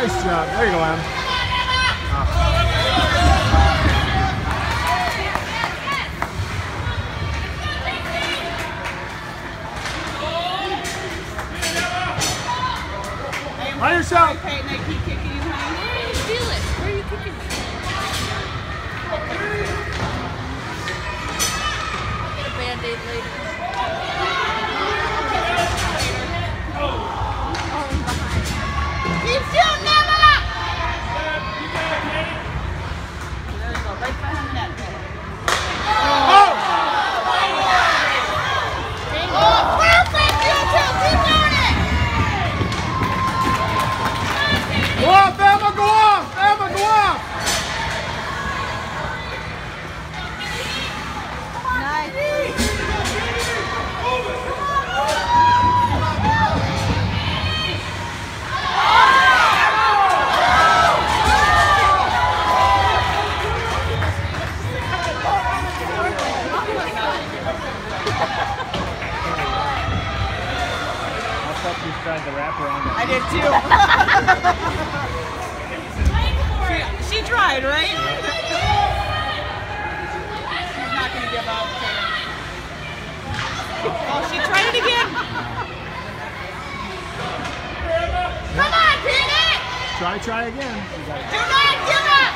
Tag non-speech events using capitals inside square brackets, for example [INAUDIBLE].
There you go, Em. By yourself. Peyton, they keep kicking you, honey. Feel it. I tried to wrap around it. I did too. [LAUGHS] she, she tried, right? She's not going to give up. Oh, she tried it again. Come on, Peanut! Try, try again. You got it. Do not give up!